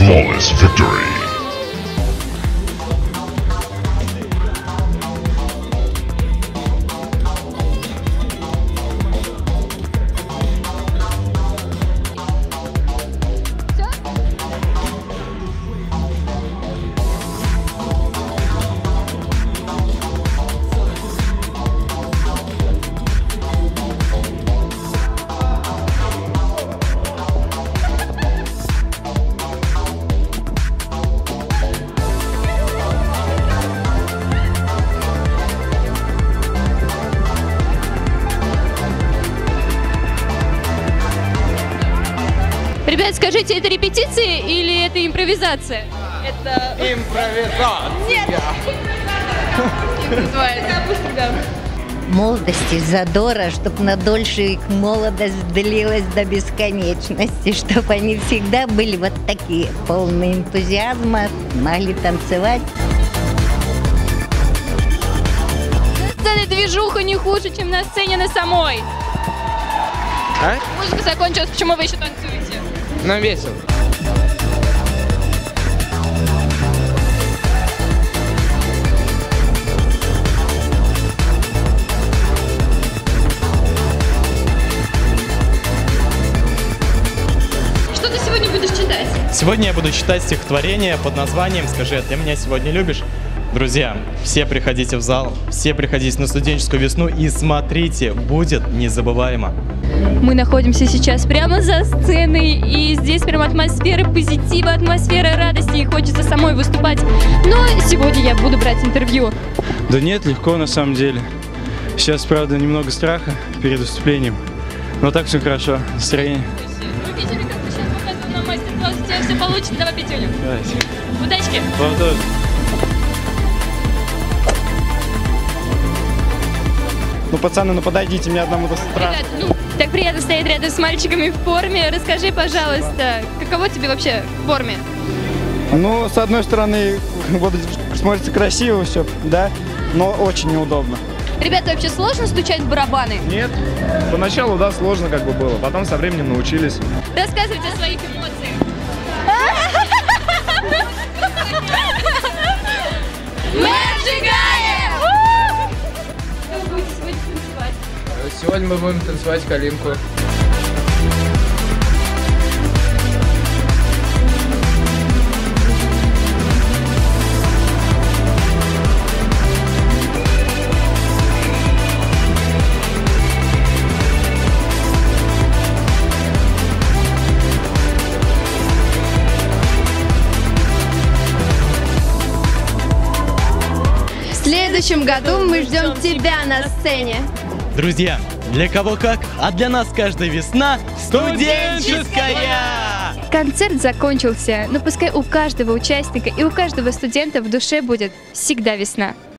Flawless victory. Ребят, скажите, это репетиции или это импровизация? Это Импровизация. называется. молодости, задора, чтобы на дольше их молодость длилась до бесконечности, чтобы они всегда были вот такие, полные энтузиазма, могли танцевать. На сцене движуха не хуже, чем на сцене на самой. А? Музыка закончилась, почему вы еще танцуете? Нам весело. Что ты сегодня будешь читать? Сегодня я буду читать стихотворение под названием «Скажи, а ты меня сегодня любишь?» Друзья, все приходите в зал, все приходите на студенческую весну и смотрите, будет незабываемо. Мы находимся сейчас прямо за сценой, и здесь прям атмосфера позитива, атмосфера радости, и хочется самой выступать. Но сегодня я буду брать интервью. Да нет, легко на самом деле. Сейчас, правда, немного страха перед выступлением. Но так все хорошо, настроение. Вы видели, как мы сейчас на мастер-класс, у тебя все получится. Давай. Давайте. Удачки! Вам тоже. Ну, пацаны, ну подойдите, мне одному это страшно. Ребят, ну, так приятно стоять рядом с мальчиками в форме. Расскажи, пожалуйста, каково тебе вообще в форме? Ну, с одной стороны, вот смотрится красиво все, да, но очень неудобно. Ребята, вообще сложно стучать в барабаны? Нет. Поначалу, да, сложно как бы было. Потом со временем научились. Рассказывайте о своих эмоциях. Сегодня мы будем танцевать калинку. В следующем году мы ждем тебя на сцене. Друзья, для кого как, а для нас каждая весна студенческая! Концерт закончился, но пускай у каждого участника и у каждого студента в душе будет всегда весна.